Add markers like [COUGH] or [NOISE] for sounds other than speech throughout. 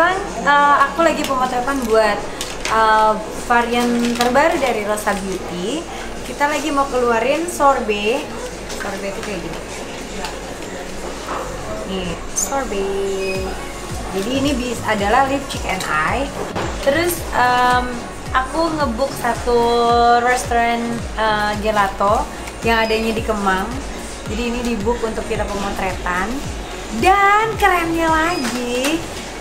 uh, aku lagi pemotretan buat uh, varian terbaru dari Rosa Beauty. Kita lagi mau keluarin sorbet. Sorbet itu kayak gini. Nih, sorbet. Jadi ini bis adalah lip cheek and eye. Terus um, aku ngebook satu restoran uh, gelato yang adanya di Kemang. Jadi ini di book untuk kita pemotretan. Dan kerennya lagi,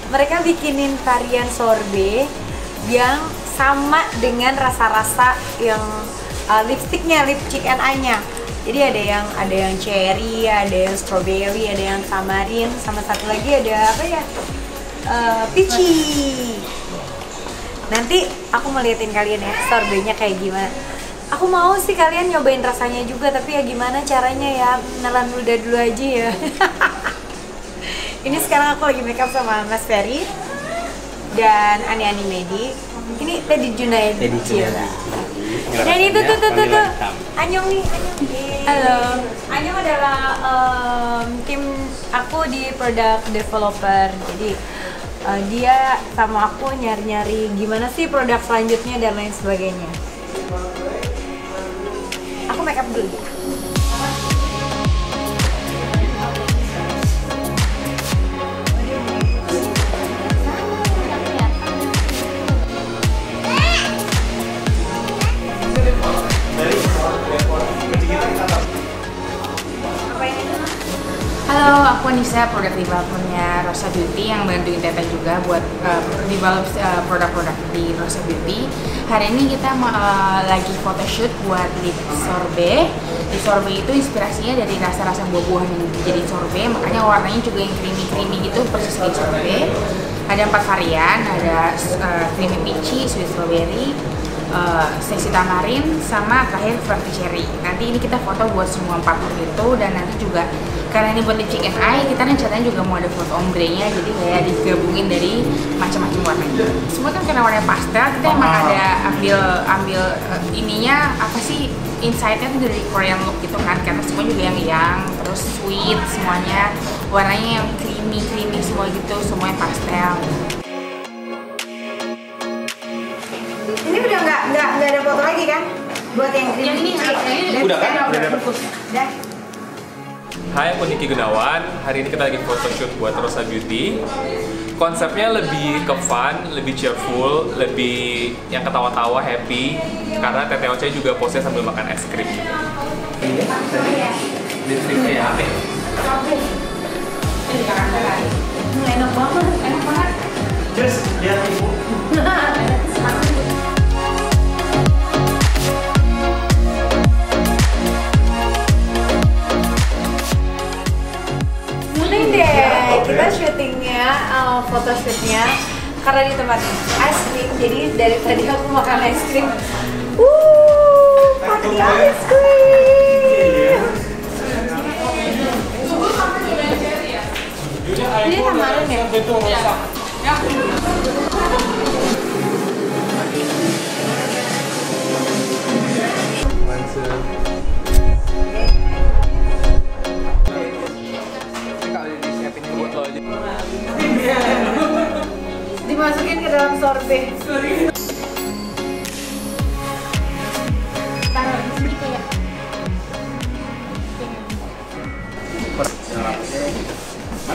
mereka bikinin varian sorbet yang sama dengan rasa-rasa yang uh, lipstiknya, lip and eye-nya. Jadi ada yang ada yang cherry, ada yang strawberry, ada yang tamarin, sama satu lagi ada apa ya? Uh, peachy. Nanti aku mau liatin kalian ya sorbetnya kayak gimana. Aku mau sih kalian nyobain rasanya juga, tapi ya gimana caranya ya? Nelan ludah dulu aja ya. [LAUGHS] Ini sekarang aku lagi makeup sama Mas Ferry dan Ani Ani Medi. Ini Teddy Junaid. Teddy. Junaidi. Dan itu tuh tuh tuh tuh. Anyong nih, Anyong. Halo. Anyong adalah em, tim aku di product developer. Jadi eh, dia sama aku nyari-nyari gimana sih produk selanjutnya dan lain sebagainya. Aku makeup dulu. Aku Nisa, produk developernya Rosa Beauty yang bantuin Teteh juga buat uh, develop uh, produk-produk di Rosa Beauty. Hari ini kita uh, lagi photoshoot buat lip sorbet. Lip sorbet itu inspirasinya dari rasa-rasa buah-buahan yang jadi sorbet, makanya warnanya juga yang creamy-creamy gitu persis kayak sorbet. Ada empat varian, ada uh, creamy peachy, sweet strawberry, uh, sexy tamarin sama terakhir Fluffy cherry. Nanti ini kita foto buat semua empat look itu dan nanti juga karena ini buat lip cheek and eye kita rencananya juga mau ada foto ombre-nya jadi kayak digabungin dari macam-macam warnanya. Semua kan karena warna pastel kita emang ada ambil ambil uh, ininya apa sih insight-nya tuh dari Korean look gitu kan karena semua juga yang yang terus sweet semuanya warnanya yang creamy creamy semua gitu semuanya pastel. Nggak ada foto lagi kan? Buat yang Yang ini, ini Udah kan? Udah dapat. Udah. Hai, aku Niki Gunawan. Hari ini kita lagi photoshoot buat Rosa Beauty. Konsepnya lebih ke fun, lebih cheerful, lebih yang ketawa-tawa, happy. Karena Tete Oce juga pose sambil makan es krim. Lipstiknya ya apa? Hmm, enak banget. Enak banget. Terus lihat ibu. Karena di tempat es krim, jadi dari tadi aku makan es krim. Wuh, party es krim. Ini tamarin ya? Dimasukin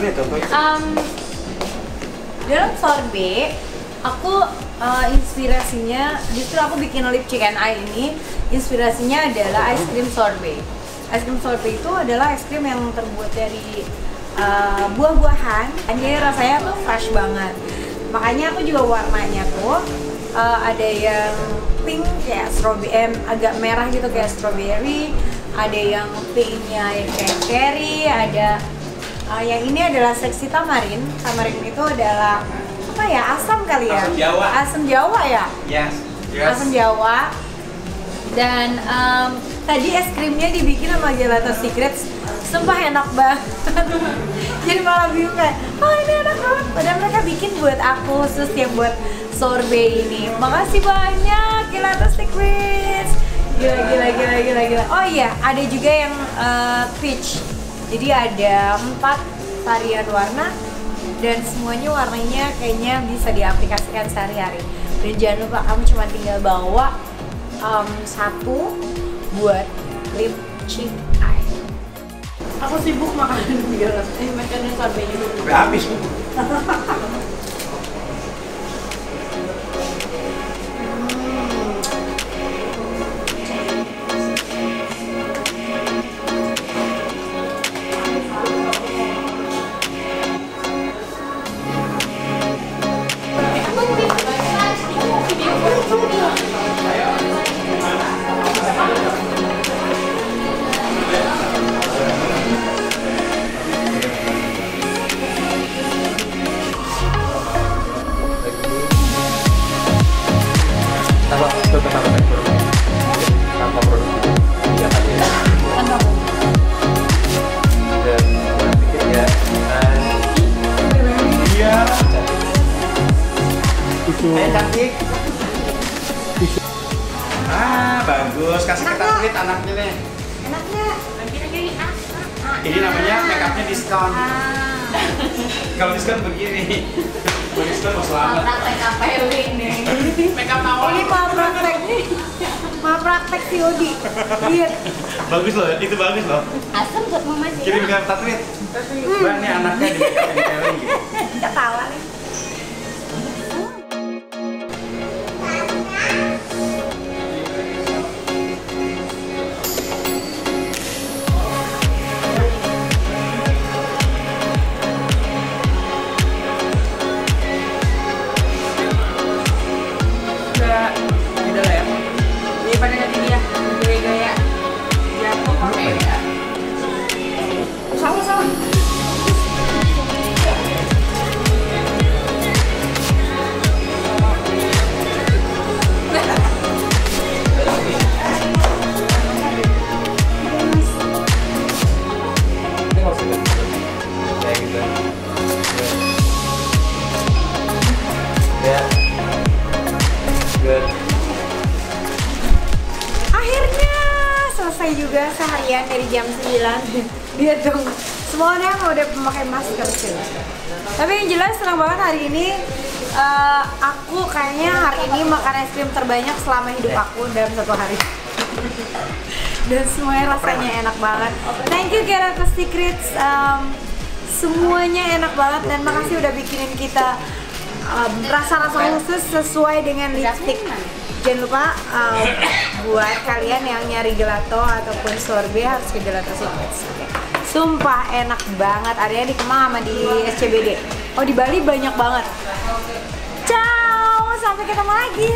Ya contohnya? Um, dalam sorbet, aku uh, inspirasinya justru aku bikin lip cheek and eye ini inspirasinya adalah ice cream sorbet. Ice cream sorbet itu adalah es krim yang terbuat dari uh, buah-buahan. Jadi rasanya tuh fresh banget. Makanya aku juga warnanya tuh uh, ada yang pink kayak strawberry, em, agak merah gitu kayak strawberry. Ada yang pinknya kayak cherry, ada Uh, yang ini adalah seksi tamarin. Tamarin itu adalah apa ya? Asam kali ya? Asam Jawa. Asam Jawa ya? Yes. Asam Jawa. Dan em, tadi es krimnya dibikin sama Gelato Secrets. Sumpah enak banget. [LAUGHS] Jadi malah bingung kayak, oh ini enak banget. Padahal mereka bikin buat aku khusus yang buat sorbet ini. Makasih banyak Gelato Secrets. Gila, gila, gila, gila, gila. Oh iya, ada juga yang eh, peach. Jadi ada empat varian warna dan semuanya warnanya kayaknya bisa diaplikasikan sehari-hari. Dan jangan lupa kamu cuma tinggal bawa um, satu buat lip cheek eye. Aku sibuk makan [LAUGHS] gelas eh makannya sorbetnya dulu Sampai habis. [LAUGHS] Ayo cantik. Ah, bagus. Kasih ke Tatwit anaknya nih. enaknya Ini namanya make upnya diskon. Kalau diskon begini. Kalau diskon mau selamat. Praktek apa ini? Makeup awal. ini mau praktek mau praktek si Odi lihat Bagus loh, itu bagus loh. Asam buat mama sih. Kirim ke Tatwit. Mbak, ini anaknya di make Kelly gitu. ketawa nih juga seharian dari jam 9 lihat dong semuanya udah memakai masker sih tapi yang jelas senang banget hari ini eh, aku kayaknya hari ini makan es krim terbanyak selama hidup aku dalam satu hari. [LAUGHS] Dan semuanya rasanya enak banget. Thank you Kerato Secrets. Um, semuanya enak banget dan makasih udah bikinin kita um, rasa-rasa khusus sesuai dengan lipstick. jangan lupa um, buat kalian yang nyari gelato ataupun sorbet harus ke Gelato Secrets. Sumpah enak banget. Adanya di Kemang sama di SCBD oh di Bali banyak banget ciao sampai ketemu lagi